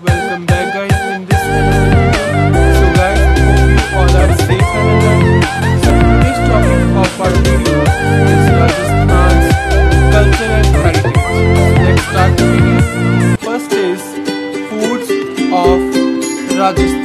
welcome back guys in this video. So guys, all are safe and. So today's topic of our video is Rajasthan's culture and heritage. Let's start the video. First is foods of Rajasthan.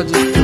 saudade.